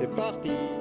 c'est parti.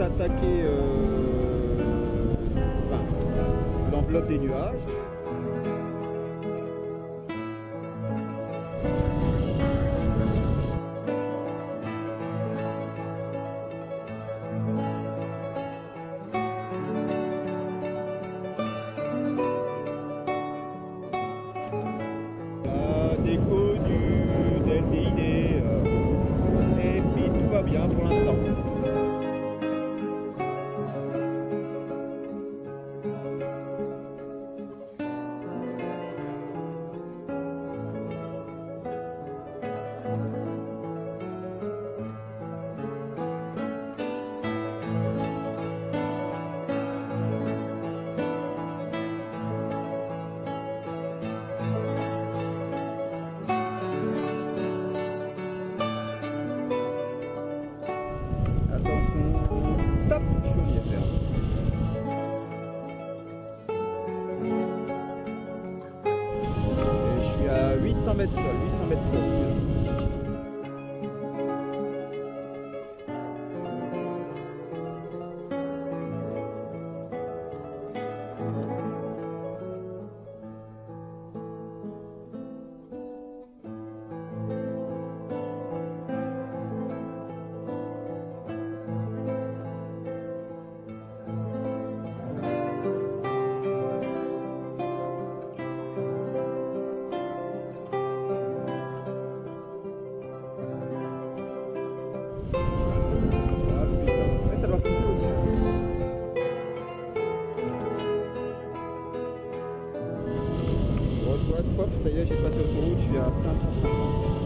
Attaquer euh, l'enveloppe des nuages. 800 mètres sol, 800 mètres sol. Hop, hop, ça y est, j'ai passé l'autoroute, je suis à 550.